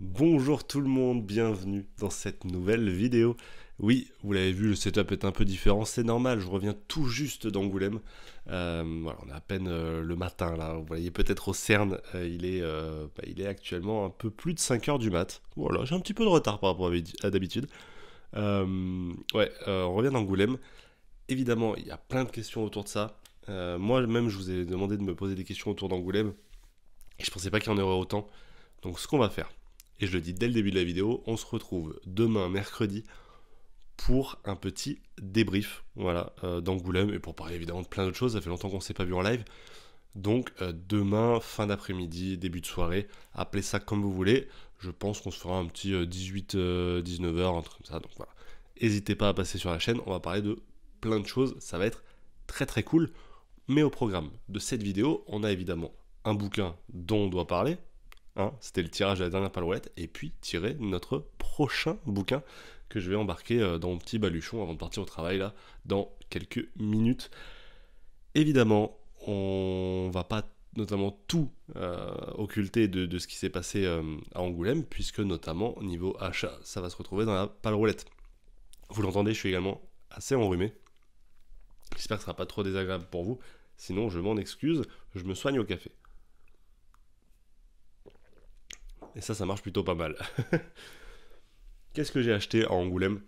Bonjour tout le monde, bienvenue dans cette nouvelle vidéo. Oui, vous l'avez vu, le setup est un peu différent, c'est normal, je reviens tout juste d'Angoulême. Euh, voilà, on est à peine euh, le matin là, vous voyez peut-être au CERN, euh, il, est, bah, il est actuellement un peu plus de 5h du mat. Voilà, j'ai un petit peu de retard par rapport à d'habitude. ouais, on revient d'Angoulême. Évidemment, il y a plein de questions autour de ça. Moi-même, je vous ai demandé de me poser des questions autour d'Angoulême. Et je pensais pas qu'il y en aurait autant. Donc ce qu'on va faire, et je le dis dès le début de la vidéo, on se retrouve demain mercredi pour un petit débrief voilà, euh, d'Angoulême et pour parler évidemment de plein d'autres choses. Ça fait longtemps qu'on ne s'est pas vu en live. Donc euh, demain, fin d'après-midi, début de soirée, appelez ça comme vous voulez. Je pense qu'on se fera un petit 18-19h, euh, un truc comme ça. Donc voilà. N'hésitez pas à passer sur la chaîne, on va parler de plein de choses. Ça va être très très cool. Mais au programme de cette vidéo, on a évidemment un bouquin dont on doit parler. Hein, C'était le tirage de la dernière palouette. Et puis tirer notre prochain bouquin que je vais embarquer euh, dans mon petit baluchon avant de partir au travail là dans quelques minutes. Évidemment, on va pas notamment tout euh, occulter de, ce qui s'est passé euh, à Angoulême, puisque notamment au niveau achat, ça va se retrouver dans la pale roulette. Vous l'entendez, je suis également assez enrhumé. J'espère que ce sera pas trop désagréable pour vous. Sinon, je m'en excuse, je me soigne au café. Et ça, ça marche plutôt pas mal. Qu'est-ce que j'ai acheté à Angoulême?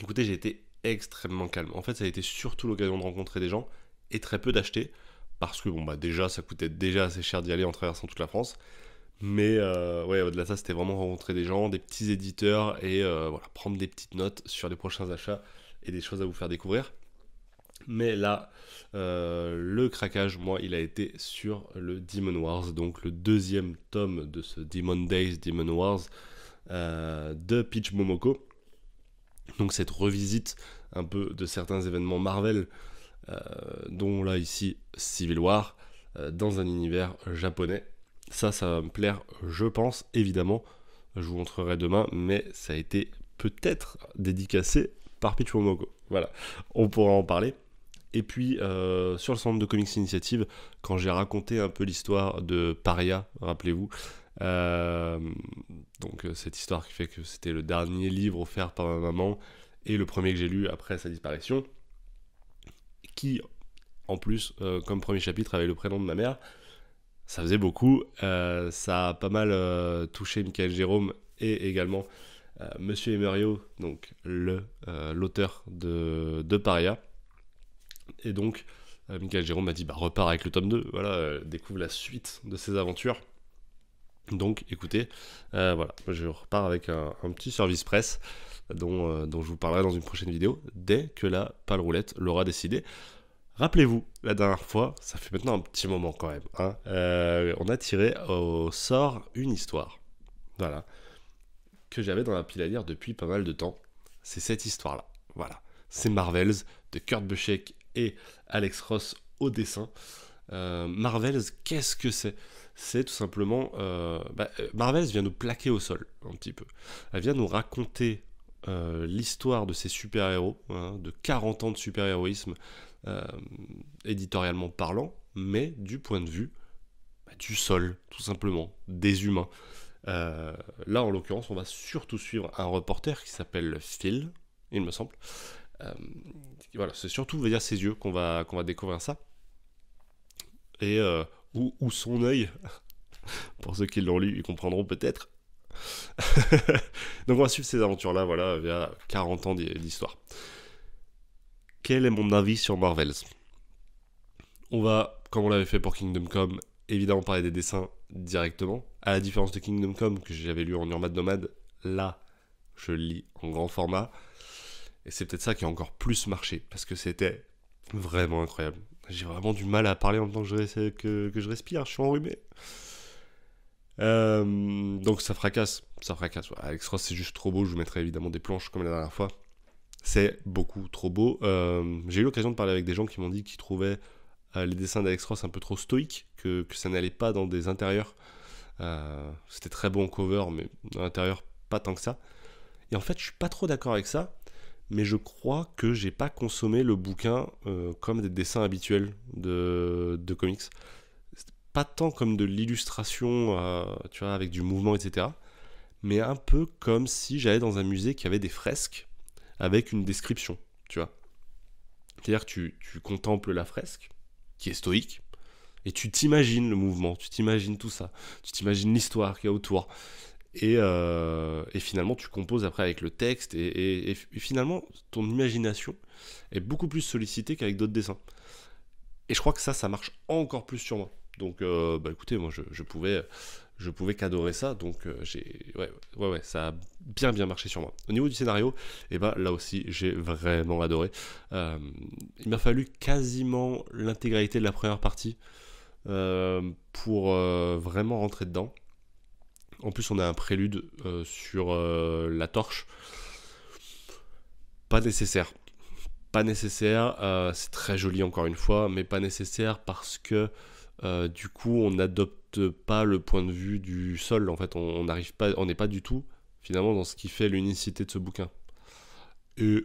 Écoutez, j'ai été extrêmement calme. En fait, ça a été surtout l'occasion de rencontrer des gens et très peu d'acheter. Parce que, bon, bah, déjà, ça coûtait déjà assez cher d'y aller en traversant toute la France. Mais, euh, ouais, au-delà de ça, c'était vraiment rencontrer des gens, des petits éditeurs et euh, prendre des petites notes sur les prochains achats et des choses à vous faire découvrir. Mais là, euh, le craquage, moi, il a été sur le Demon Wars, donc le deuxième tome de ce Demon Days Demon Wars euh, de Peach Momoko. Donc cette revisite un peu de certains événements Marvel, euh, dont là ici Civil War, dans un univers japonais. Ça, ça va me plaire, je pense, évidemment. Je vous montrerai demain, mais ça a été peut-être dédicacé par Peach Momoko. Voilà, on pourra en parler. Et puis euh, sur le centre de comics initiative, quand j'ai raconté un peu l'histoire de Paria, rappelez-vous, euh, donc euh, cette histoire qui fait que c'était le dernier livre offert par ma maman et le premier que j'ai lu après sa disparition, qui en plus, comme premier chapitre, avait le prénom de ma mère. Ça faisait beaucoup, ça a pas mal touché Michael Jérôme et également Monsieur Emerio, donc l'auteur de Paria. Et donc, euh, Michael Jérôme m'a dit bah, repars avec le tome 2, voilà, euh, découvre la suite de ses aventures. Donc écoutez, euh, voilà, je repars avec un, petit service presse dont, je vous parlerai dans une prochaine vidéo dès que la pâle roulette l'aura décidé. Rappelez-vous, la dernière fois, ça fait maintenant un petit moment quand même, hein, on a tiré au sort une histoire. Voilà. Que j'avais dans la pile à lire depuis pas mal de temps. C'est cette histoire-là. Voilà. C'est Marvels de Kurt Busiek et Alex Ross au dessin. Euh, Marvels, qu'est-ce que c'est? C'est tout simplement... Euh, bah, euh, Marvels vient nous plaquer au sol, un petit peu. Elle vient nous raconter l'histoire de ces super-héros, hein, de 40 ans de super-héroïsme, éditorialement parlant, mais du point de vue bah, du sol, tout simplement, des humains. là, en l'occurrence, on va surtout suivre un reporter qui s'appelle Phil, il me semble, euh, voilà, c'est surtout via ses yeux qu'on va, qu'on va découvrir ça. Et euh, où, son œil, pour ceux qui l'ont lu, ils comprendront peut-être. Donc on va suivre ces aventures-là, voilà, via 40 ans d'histoire. Quel est mon avis sur Marvels? On va, comme on l'avait fait pour Kingdom Come, évidemment parler des dessins directement. À la différence de Kingdom Come, que j'avais lu en Urmad Nomade, là, je lis en grand format. Et c'est peut-être ça qui a encore plus marché, parce que c'était vraiment incroyable. J'ai vraiment du mal à parler en même temps que je, respire, je suis enrhumé. Euh, donc ça fracasse, ça fracasse. Alex Ross c'est juste trop beau, je vous mettrai évidemment des planches comme la dernière fois. C'est beaucoup trop beau. Euh, j'ai eu l'occasion de parler avec des gens qui m'ont dit qu'ils trouvaient euh, les dessins d'Alex Ross un peu trop stoïques, que, ça n'allait pas dans des intérieurs. C'était très bon cover, mais dans l'intérieur, pas tant que ça. Et en fait, je suis pas trop d'accord avec ça mais je crois que j'ai pas consommé le bouquin euh, comme des dessins habituels de, de comics. Pas tant comme de l'illustration, euh, tu vois, avec du mouvement, etc. mais un peu comme si j'allais dans un musée qui avait des fresques avec une description, tu vois. C'est-à-dire que tu, tu contemples la fresque, qui est stoïque, et tu t'imagines le mouvement, tu t'imagines tout ça, tu t'imagines l'histoire qu'il y a autour. Et, euh, et, finalement, tu composes après avec le texte, et, finalement, ton imagination est beaucoup plus sollicitée qu'avec d'autres dessins. Et je crois que ça, ça marche encore plus sur moi. Donc, euh, bah écoutez, moi, je, pouvais, je pouvais qu'adorer ça, donc euh, ouais, ouais, ouais, ça a bien, bien marché sur moi. Au niveau du scénario, eh ben là aussi, j'ai vraiment adoré. il m'a fallu quasiment l'intégralité de la première partie pour vraiment rentrer dedans. En plus, on a un prélude euh, sur euh, la torche. Pas nécessaire. Pas nécessaire. Euh, c'est très joli encore une fois, mais pas nécessaire parce que du coup, on n'adopte pas le point de vue du sol. En fait, on n'arrive pas, on n'est pas du tout finalement dans ce qui fait l'unicité de ce bouquin. Et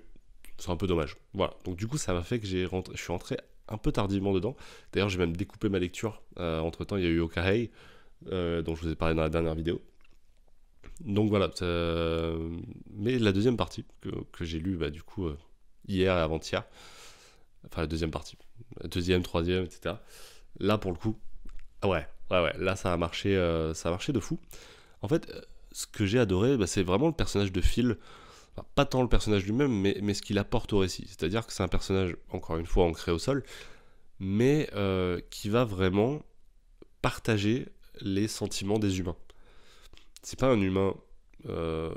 c'est un peu dommage. Voilà. Donc du coup, ça m'a fait que j'ai je suis rentré un peu tardivement dedans. D'ailleurs, j'ai même découpé ma lecture. entre temps, il y a eu Okahei. Euh, dont je vous ai parlé dans la dernière vidéo. Donc voilà, mais la deuxième partie que, j'ai lue bah, du coup euh, hier et avant-hier, enfin la deuxième partie, deuxième, troisième, etc. Là pour le coup, ouais, ouais, ouais, là ça a marché, euh, ça a marché de fou. En fait, ce que j'ai adoré, bah, c'est vraiment le personnage de Phil. pas tant le personnage lui-même, mais, mais ce qu'il apporte au récit. C'est-à-dire que c'est un personnage, encore une fois, ancré au sol, mais qui va vraiment partager les sentiments des humains. C'est pas un humain, euh,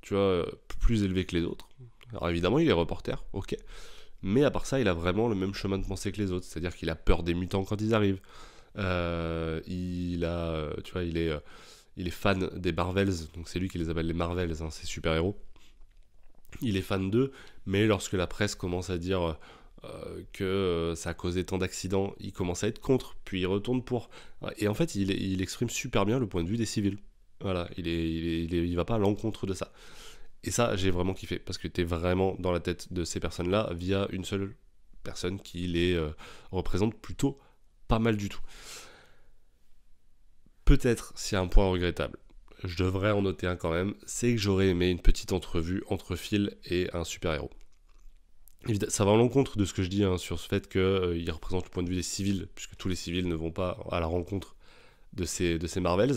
tu vois, plus élevé que les autres. Alors évidemment, il est reporter, ok. Mais à part ça, il a vraiment le même chemin de pensée que les autres. C'est-à-dire qu'il a peur des mutants quand ils arrivent. Euh, il a, tu vois, il est, euh, il est fan des Marvels, donc c'est lui qui les appelle les Marvels, hein, ces super-héros. Il est fan d'eux, mais lorsque la presse commence à dire que euh, ça a causé tant d'accidents, il commence à être contre, puis il retourne pour. Et en fait, il, exprime super bien le point de vue des civils. Voilà, il, est, va pas à l'encontre de ça. Et ça, j'ai vraiment kiffé, parce que tu es vraiment dans la tête de ces personnes-là via une seule personne qui les euh, représente plutôt pas mal du tout. Peut-être, s'il y a un point regrettable, je devrais en noter un quand même, c'est que j'aurais aimé une petite entrevue entre Phil et un super-héros ça va à l'encontre de ce que je dis hein, sur ce fait qu'il euh, représente le point de vue des civils, puisque tous les civils ne vont pas à la rencontre de ces, Marvels.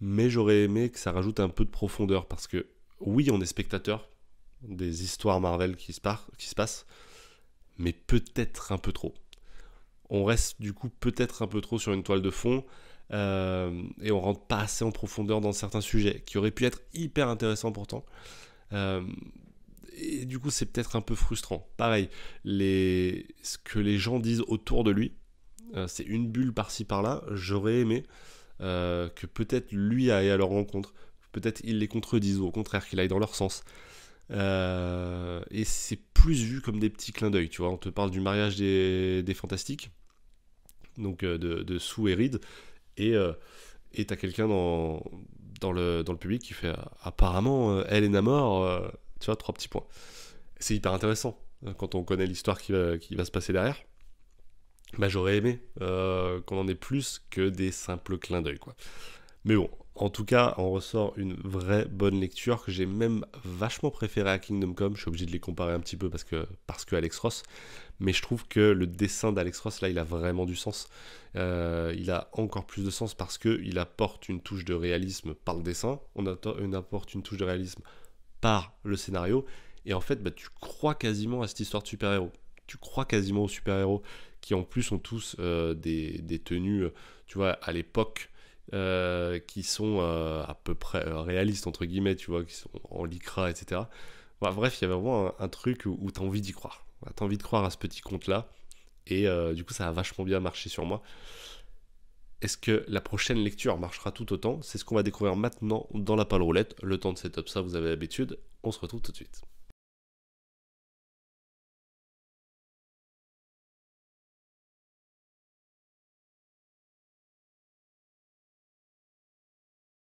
Mais j'aurais aimé que ça rajoute un peu de profondeur, parce que oui, on est spectateur des histoires Marvel qui se, qui se passent, mais peut-être un peu trop. On reste du coup peut-être un peu trop sur une toile de fond, euh, et on rentre pas assez en profondeur dans certains sujets, qui auraient pu être hyper intéressants pourtant. Euh, et du coup, c'est peut-être un peu frustrant. Pareil, les... ce que les gens disent autour de lui, euh, c'est une bulle par-ci par-là. J'aurais aimé euh, que peut-être lui aille à leur rencontre. Peut-être ils les contredisent, ou au contraire qu'il aille dans leur sens. Euh, et c'est plus vu comme des petits clins d'œil, tu vois. On te parle du mariage des, des fantastiques, donc de, de Sue et Reed, et et t'as quelqu'un dans, dans, le, dans le public qui fait apparemment elle est mort tu vois, trois petits points. C'est hyper intéressant hein, quand on connaît l'histoire qui va, qui va se passer derrière. Bah, j'aurais aimé euh, qu'on en ait plus que des simples clins d'œil, quoi. Mais bon, en tout cas, on ressort une vraie bonne lecture que j'ai même vachement préféré à Kingdom Come. Je suis obligé de les comparer un petit peu parce que, parce que Alex Ross. Mais je trouve que le dessin d'Alex Ross, là, il a vraiment du sens. Euh, il a encore plus de sens parce qu'il apporte une touche de réalisme par le dessin. On, on apporte une touche de réalisme par le scénario. Et en fait, bah, tu crois quasiment à cette histoire de super-héros. Tu crois quasiment aux super-héros qui en plus ont tous euh, des, tenues, tu vois, à l'époque, euh, qui sont euh, à peu près réalistes, entre guillemets, tu vois, qui sont en lycra, etc. bref, il y avait vraiment un, truc où, tu as envie d'y croire. Tu as envie de croire à ce petit conte-là. Et du coup, ça a vachement bien marché sur moi. Est-ce que la prochaine lecture marchera tout autant? C'est ce qu'on va découvrir maintenant dans la pâle roulette. Le temps de setup, ça vous avez l'habitude. On se retrouve tout de suite.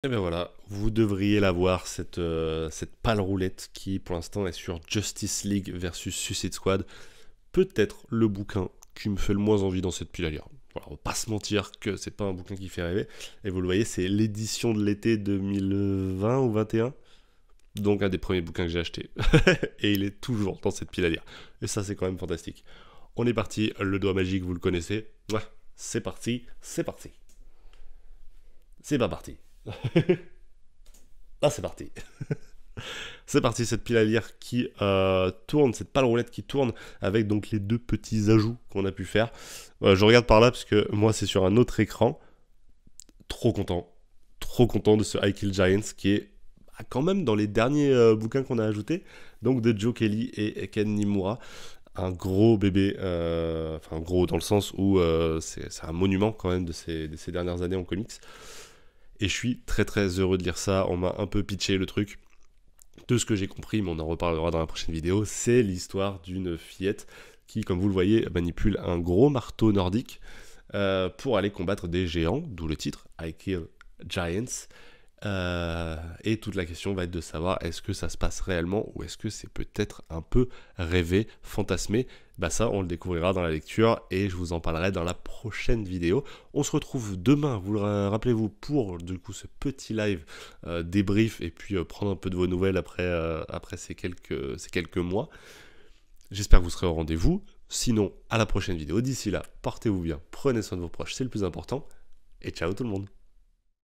Et bien voilà, vous devriez la voir, cette, euh, cette pâle roulette qui pour l'instant est sur Justice League versus Suicide Squad. Peut-être le bouquin qui me fait le moins envie dans cette pile à lire on va pas se mentir que c'est pas un bouquin qui fait rêver. Et vous le voyez, c'est l'édition de l'été 2020 ou 21. Donc un des premiers bouquins que j'ai acheté. et il est toujours dans cette pile à lire. Et ça, c'est quand même fantastique. On est parti, le doigt magique, vous le connaissez. Ouais, c'est parti, c'est parti. C'est pas parti. ah, c'est parti. c'est parti, cette pile à lire qui euh, tourne, cette pale roulette qui tourne avec donc les deux petits ajouts qu'on a pu faire. Euh, je regarde par là parce que moi, c'est sur un autre écran. Trop content. Trop content de ce I Kill Giants qui est bah, quand même dans les derniers euh, bouquins qu'on a ajoutés. Donc de Joe Kelly et Ken Nimura un gros bébé, enfin gros dans le sens où c'est un monument quand même de ces, de ces, dernières années en comics. Et je suis très très heureux de lire ça. On m'a un peu pitché le truc. De ce que j'ai compris, mais on en reparlera dans la prochaine vidéo, c'est l'histoire d'une fillette qui, comme vous le voyez, manipule un gros marteau nordique euh, pour aller combattre des géants, d'où le titre I Kill Giants. Euh, et toute la question va être de savoir est-ce que ça se passe réellement ou est-ce que c'est peut-être un peu rêvé, fantasmé? Bah ça, on le découvrira dans la lecture et je vous en parlerai dans la prochaine vidéo. On se retrouve demain, vous le rappelez-vous, pour du coup ce petit live euh, débrief et puis euh, prendre un peu de vos nouvelles après, ces, quelques, ces quelques mois. J'espère que vous serez au rendez-vous. Sinon, à la prochaine vidéo. D'ici là, portez-vous bien, prenez soin de vos proches, c'est le plus important. Et ciao tout le monde